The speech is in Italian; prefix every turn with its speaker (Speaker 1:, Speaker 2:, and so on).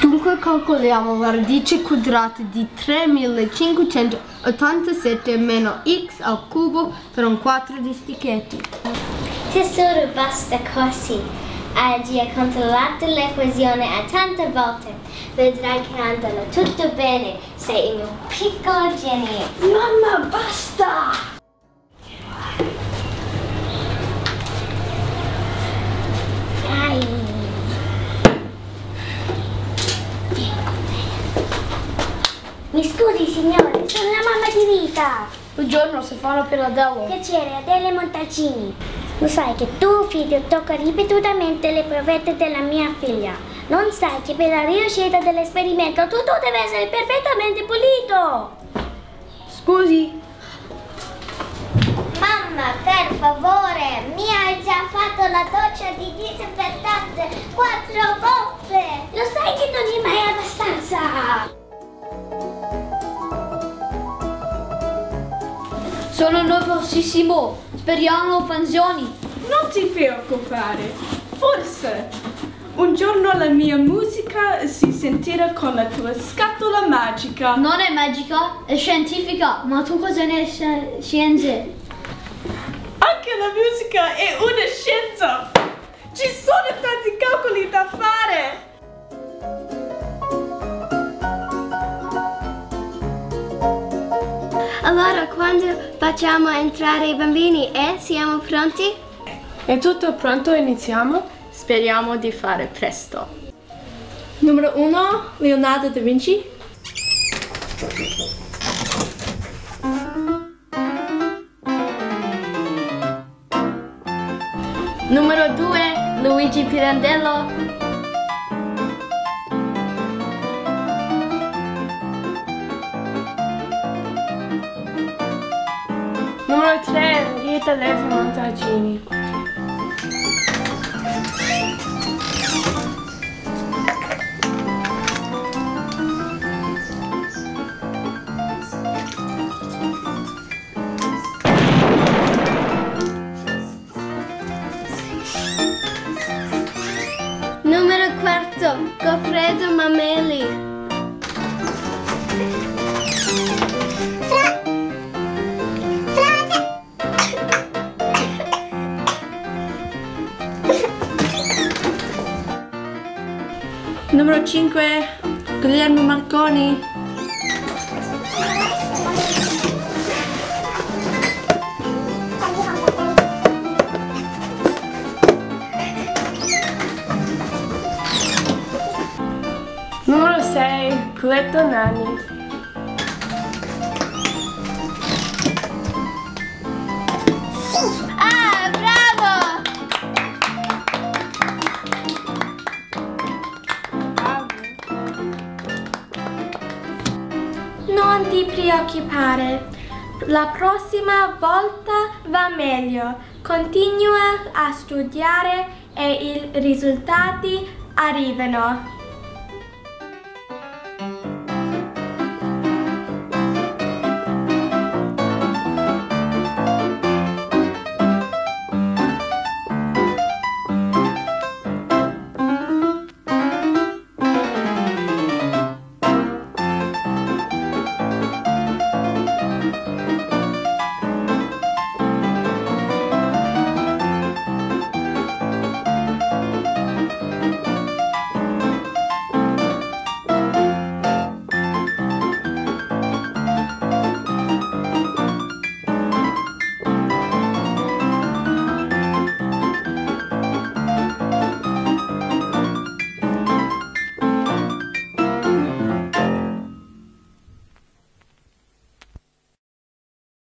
Speaker 1: Dunque calcoliamo la radice quadrata di 3587 meno x al cubo per un 4 di stichetti.
Speaker 2: Tesoro basta così. Hai già controllato l'equazione a tante volte. Vedrai che andrà tutto bene. Sei mio piccolo genio.
Speaker 1: Mamma, basta!
Speaker 2: Mi scusi signore, sono la mamma di Rita.
Speaker 1: Buongiorno, Stefano Pirandello.
Speaker 2: Piacere, Adele Montalcini. Lo sai che tuo figlio tocca ripetutamente le provette della mia figlia. Non sai che per la riuscita dell'esperimento tutto deve essere perfettamente pulito.
Speaker 1: Scusi,
Speaker 2: Mamma, per favore, mi hai già fatto la doccia di disinfettante quattro volte. Lo sai che non è mai abbastanza.
Speaker 3: Sono nervosissimo. Speriamo funzioni.
Speaker 4: Non ti preoccupare, forse un giorno la mia musica si sentirà con la tua scatola magica.
Speaker 3: Non è magica, è scientifica. Ma tu cosa ne? Scienze?
Speaker 4: Anche la musica è una scienza! Ci sono tanti calcoli da fare!
Speaker 2: Quando facciamo entrare i bambini e siamo pronti?
Speaker 5: È tutto pronto, iniziamo?
Speaker 1: speriamo di fare presto.
Speaker 5: Numero 1, Leonardo da Vinci.
Speaker 1: Numero 2, Luigi Pirandello.
Speaker 5: 3, Rita Levi Montalcini.
Speaker 2: Numero 4, Goffredo Mameli.
Speaker 5: Numero 5, Guglielmo Marconi. Numero 6, Coletto Nani.
Speaker 6: Non ti preoccupare, la prossima volta va meglio. Continua a studiare e i risultati arrivano.